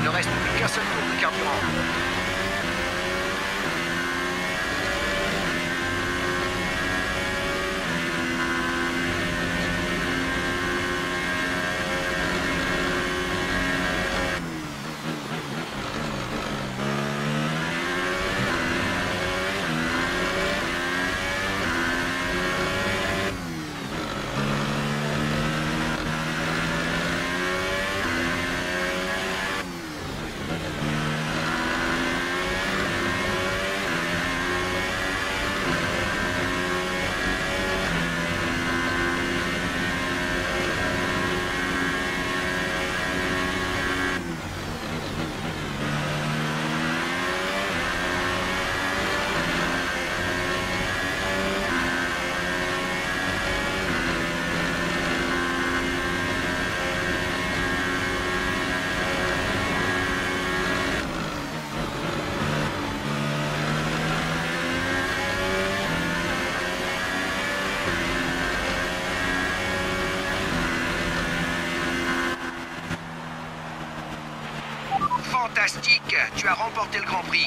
Il ne reste plus qu'un seul tour de carburant. Fantastique Tu as remporté le Grand Prix